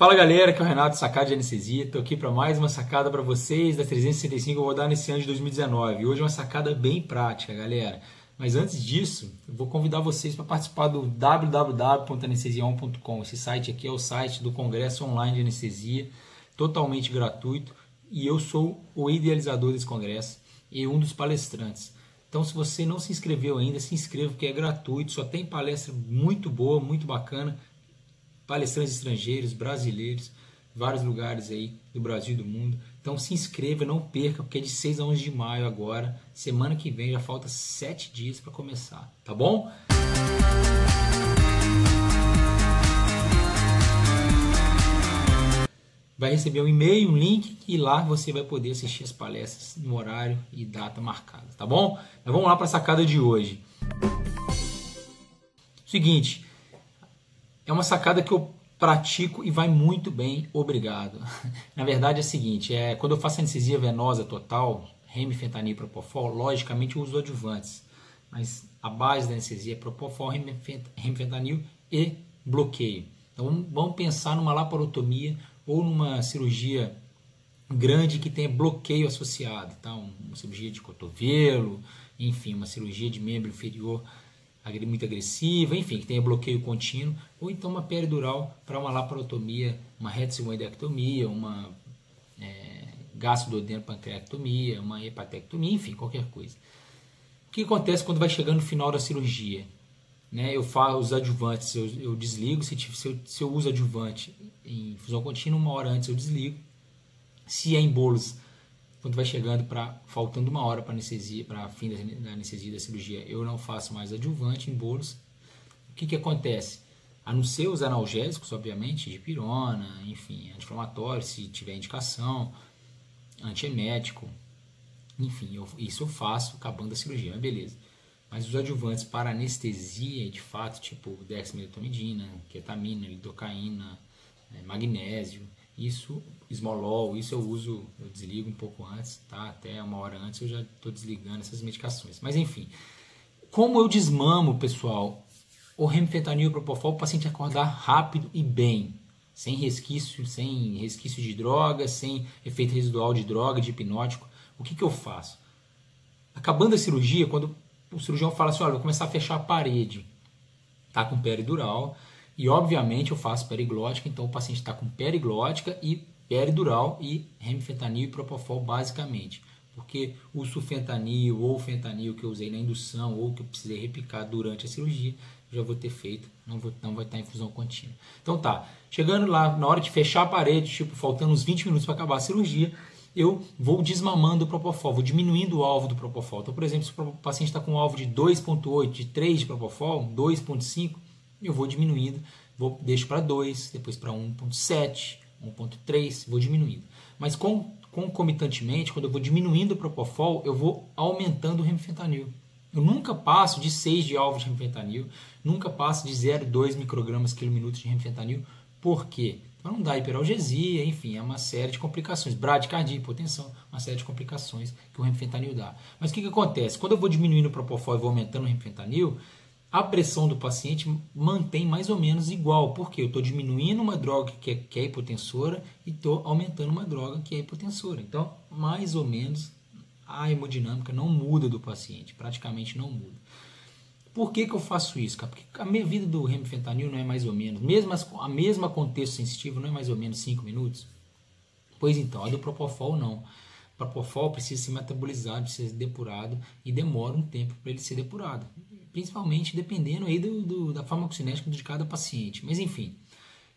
Fala galera, que é o Renato Sacada de Anestesia. Estou aqui para mais uma sacada para vocês da 365 que eu vou dar nesse ano de 2019. Hoje é uma sacada bem prática, galera. Mas antes disso, eu vou convidar vocês para participar do www.anestesia1.com. Esse site aqui é o site do Congresso Online de Anestesia, totalmente gratuito. E eu sou o idealizador desse congresso e um dos palestrantes. Então, se você não se inscreveu ainda, se inscreva, porque é gratuito, só tem palestra muito boa, muito bacana palestrantes estrangeiros, brasileiros, vários lugares aí do Brasil e do mundo. Então se inscreva, não perca, porque é de 6 a 11 de maio agora. Semana que vem já falta 7 dias para começar, tá bom? Vai receber um e-mail, um link e lá você vai poder assistir as palestras no horário e data marcada, tá bom? Mas vamos lá para a sacada de hoje. Seguinte, é uma sacada que eu pratico e vai muito bem, obrigado. Na verdade é o seguinte, é, quando eu faço anestesia venosa total, remifentanil e propofol, logicamente eu uso adjuvantes, mas a base da anestesia é propofol, remifentanil e bloqueio. Então vamos pensar numa laparotomia ou numa cirurgia grande que tenha bloqueio associado, tá? uma cirurgia de cotovelo, enfim, uma cirurgia de membro inferior muito agressiva, enfim, que tenha bloqueio contínuo, ou então uma peridural para uma laparotomia, uma retinoidectomia, uma é, pancreatomia, uma hepatectomia, enfim, qualquer coisa. O que acontece quando vai chegando no final da cirurgia? Né, eu falo os adjuvantes, eu, eu desligo, se, se, eu, se eu uso adjuvante em fusão contínua, uma hora antes eu desligo. Se é em bolos, quando vai chegando para faltando uma hora para anestesia, para fim da anestesia da cirurgia, eu não faço mais adjuvante em bolos. O que, que acontece? A não ser os analgésicos, obviamente, de pirona, enfim, anti-inflamatório, se tiver indicação, antiemético, enfim, eu, isso eu faço acabando a cirurgia, mas beleza. Mas os adjuvantes para anestesia, de fato, tipo dexmedetomidina, ketamina, lidocaína, é, magnésio, isso, esmolol, isso eu uso, eu desligo um pouco antes, tá? Até uma hora antes eu já estou desligando essas medicações. Mas enfim, como eu desmamo, pessoal, o remfentanil e o propofol, o paciente acordar rápido e bem, sem resquício, sem resquício de droga, sem efeito residual de droga, de hipnótico. O que, que eu faço? Acabando a cirurgia, quando o cirurgião fala assim, olha, vou começar a fechar a parede, tá com peridural, e obviamente eu faço periglótica, então o paciente está com periglótica e peridural e remifentanil e propofol basicamente. Porque o sulfentanil ou o fentanil que eu usei na indução ou que eu precisei repicar durante a cirurgia, já vou ter feito, não, vou, não vai estar em infusão contínua. Então tá, chegando lá, na hora de fechar a parede, tipo, faltando uns 20 minutos para acabar a cirurgia, eu vou desmamando o propofol, vou diminuindo o alvo do propofol. Então, por exemplo, se o paciente está com um alvo de 2.8, de 3 de propofol, 2.5, eu vou diminuindo, vou deixo para 2, depois para 1.7, 1.3, vou diminuindo. Mas com, concomitantemente, quando eu vou diminuindo o propofol, eu vou aumentando o remifentanil. Eu nunca passo de 6 de alvo de remifentanil, nunca passo de 0,2 microgramas quilo minuto de remifentanil. Por quê? Para não dar hiperalgesia, enfim, é uma série de complicações. Bradicardia, hipotensão, uma série de complicações que o remifentanil dá. Mas o que, que acontece? Quando eu vou diminuindo o propofol e vou aumentando o remifentanil, a pressão do paciente mantém mais ou menos igual, porque eu estou diminuindo uma droga que é, que é hipotensora e estou aumentando uma droga que é hipotensora. Então, mais ou menos, a hemodinâmica não muda do paciente, praticamente não muda. Por que, que eu faço isso? Cara? Porque a minha vida do remifentanil não é mais ou menos, mesmo a mesma contexto sensitivo não é mais ou menos 5 minutos? Pois então, a do Propofol não. O Propofol precisa ser metabolizado, precisa ser depurado e demora um tempo para ele ser depurado principalmente dependendo aí do, do, da farmacocinética de cada paciente. Mas enfim,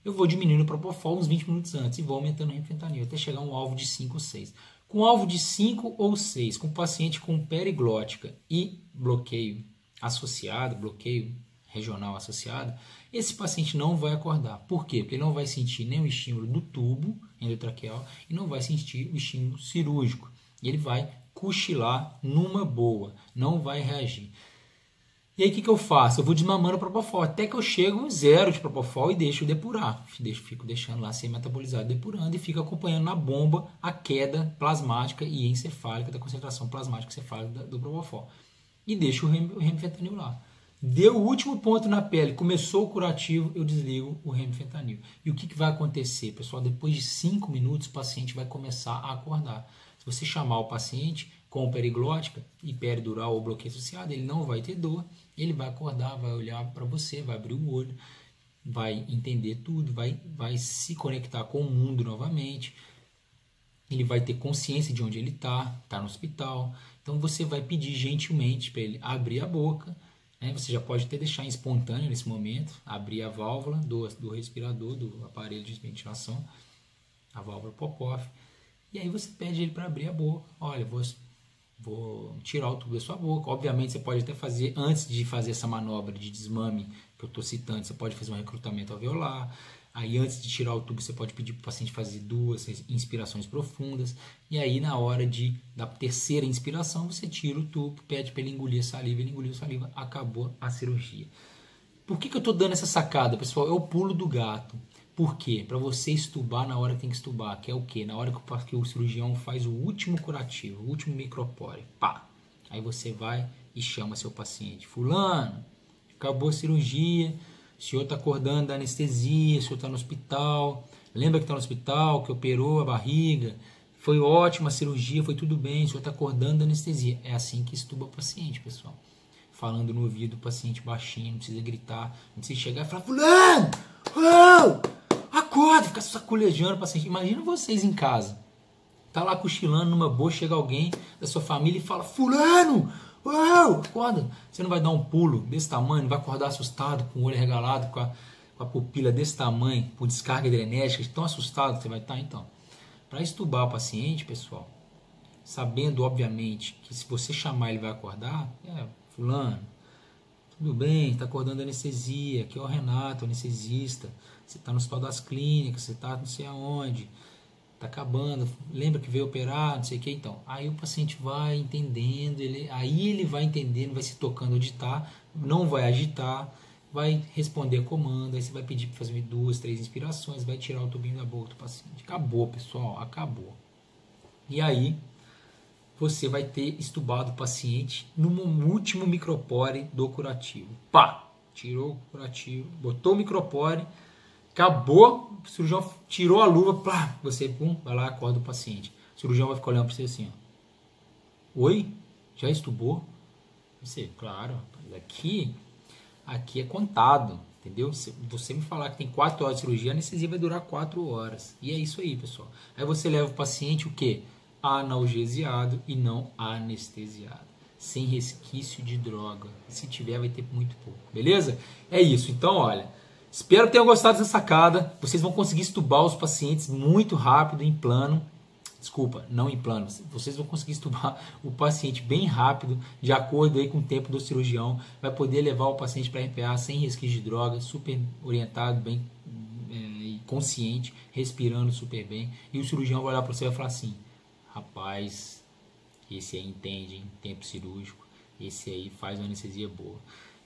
eu vou diminuindo o Propofol uns 20 minutos antes e vou aumentando o remfentanil até chegar a um alvo de 5 ou 6. Com alvo de 5 ou 6, com paciente com periglótica e bloqueio associado, bloqueio regional associado, esse paciente não vai acordar. Por quê? Porque ele não vai sentir nem o estímulo do tubo endotraqueal e não vai sentir o estímulo cirúrgico. E ele vai cochilar numa boa, não vai reagir. E aí o que, que eu faço? Eu vou desmamando o propofol até que eu chego zero de propofol e deixo depurar. Deixo, fico deixando lá ser metabolizado, depurando e fico acompanhando na bomba a queda plasmática e encefálica da concentração plasmática encefálica do propofol. E deixo o remfentanil lá. Deu o último ponto na pele, começou o curativo, eu desligo o remifentanil. E o que, que vai acontecer, pessoal? Depois de 5 minutos, o paciente vai começar a acordar. Se você chamar o paciente com periglótica e ou bloqueio associado, ele não vai ter dor, ele vai acordar, vai olhar para você, vai abrir o olho, vai entender tudo, vai, vai se conectar com o mundo novamente, ele vai ter consciência de onde ele está, está no hospital. Então você vai pedir gentilmente para ele abrir a boca né? Você já pode até deixar espontâneo nesse momento, abrir a válvula do, do respirador, do aparelho de ventilação, a válvula pop-off, e aí você pede ele para abrir a boca. Olha, vou, vou tirar o tubo da sua boca. Obviamente você pode até fazer, antes de fazer essa manobra de desmame que eu estou citando, você pode fazer um recrutamento alveolar, Aí antes de tirar o tubo, você pode pedir para o paciente fazer duas inspirações profundas. E aí na hora de da terceira inspiração, você tira o tubo, pede para ele engolir a saliva, ele engoliu a saliva, acabou a cirurgia. Por que, que eu estou dando essa sacada, pessoal? É o pulo do gato. Por quê? Para você estubar na hora que tem que estubar, que é o quê? Na hora que o, cirurgião faz o último curativo, o último micropore. Pá! Aí você vai e chama seu paciente. Fulano, acabou a cirurgia, o senhor está acordando da anestesia, o senhor está no hospital, lembra que está no hospital, que operou a barriga, foi ótima a cirurgia, foi tudo bem, o senhor está acordando da anestesia. É assim que estuba o paciente, pessoal. Falando no ouvido do paciente baixinho, não precisa gritar, não precisa chegar e falar, fulano, oh, acorda, ficar sacolejando o paciente. Imagina vocês em casa, tá lá cochilando numa boa, chega alguém da sua família e fala, fulano, Uau, acorda. Você não vai dar um pulo desse tamanho, vai acordar assustado, com o olho regalado, com a, com a pupila desse tamanho, por descarga hidrenética, tão assustado que você vai estar, então. Para estubar o paciente, pessoal, sabendo, obviamente, que se você chamar ele vai acordar, é, fulano, tudo bem, está acordando anestesia, aqui é o Renato, anestesista, você está no hospital das clínicas, você está não sei aonde, tá acabando, lembra que veio operar, não sei o que, então. Aí o paciente vai entendendo, ele, aí ele vai entendendo, vai se tocando onde está, não vai agitar, vai responder comando, aí você vai pedir para fazer duas, três inspirações, vai tirar o tubinho da boca do paciente. Acabou, pessoal, acabou. E aí você vai ter estubado o paciente no último micropore do curativo. Pá! Tirou o curativo, botou o micropore, Acabou, o cirurgião tirou a luva, plá, você pum, vai lá, acorda o paciente. O cirurgião vai ficar olhando para você assim, ó. Oi? Já estubou? Você, claro, aqui, aqui é contado, entendeu? Se você me falar que tem 4 horas de cirurgia, a anestesia vai durar 4 horas. E é isso aí, pessoal. Aí você leva o paciente o quê? Analgesiado e não anestesiado. Sem resquício de droga. Se tiver, vai ter muito pouco. Beleza? É isso. Então, olha. Espero que tenham gostado dessa sacada. Vocês vão conseguir estubar os pacientes muito rápido em plano. Desculpa, não em plano. Vocês vão conseguir estubar o paciente bem rápido, de acordo aí com o tempo do cirurgião. Vai poder levar o paciente para RPA sem resquício de droga, super orientado, bem é, consciente, respirando super bem. E o cirurgião vai olhar para você e vai falar assim: rapaz, esse aí entende em tempo cirúrgico, esse aí faz uma anestesia boa.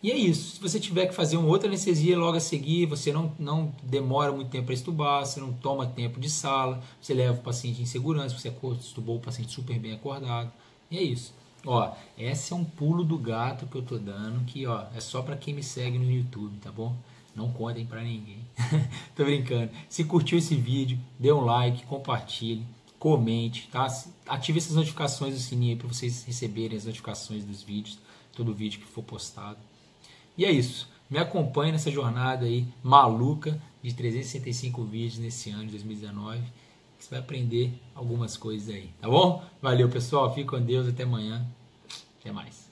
E é isso. Se você tiver que fazer uma outra anestesia logo a seguir, você não, não demora muito tempo para estubar, você não toma tempo de sala, você leva o paciente em segurança, você estubou o paciente super bem acordado. E é isso. Ó, esse é um pulo do gato que eu tô dando, que ó, é só para quem me segue no YouTube, tá bom? Não contem para ninguém. tô brincando. Se curtiu esse vídeo, dê um like, compartilhe, comente, tá? Ative essas notificações do sininho aí para vocês receberem as notificações dos vídeos, todo vídeo que for postado. E é isso. Me acompanhe nessa jornada aí maluca de 365 vídeos nesse ano de 2019. Você vai aprender algumas coisas aí, tá bom? Valeu, pessoal. Fique com Deus. Até amanhã. Até mais.